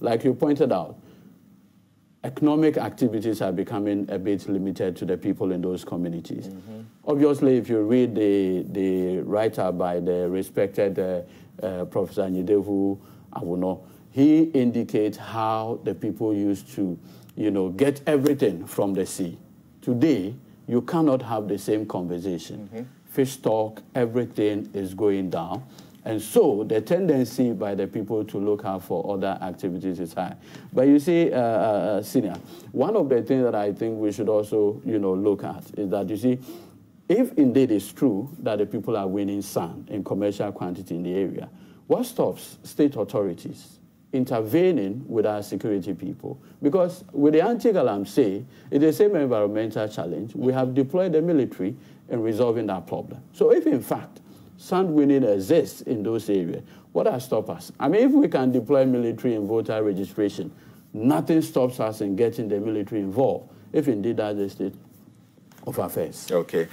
like you pointed out, economic activities are becoming a bit limited to the people in those communities. Mm -hmm. Obviously, if you read the, the writer by the respected uh, uh, Professor Nyidehu Awuno, he indicates how the people used to, you know, get everything from the sea. Today, you cannot have the same conversation. Mm -hmm. Fish stock, everything is going down. And so the tendency by the people to look out for other activities is high. But you see, uh, uh, uh, senior, one of the things that I think we should also, you know, look at is that you see, if indeed it's true that the people are winning sand in commercial quantity in the area, what stops state authorities intervening with our security people? Because with the anti-galamsey, it's the same environmental challenge. We have deployed the military in resolving that problem. So if in fact sand winning exists in those areas. What has stopped us? I mean, if we can deploy military in voter registration, nothing stops us in getting the military involved, if indeed that's the state of affairs. Okay.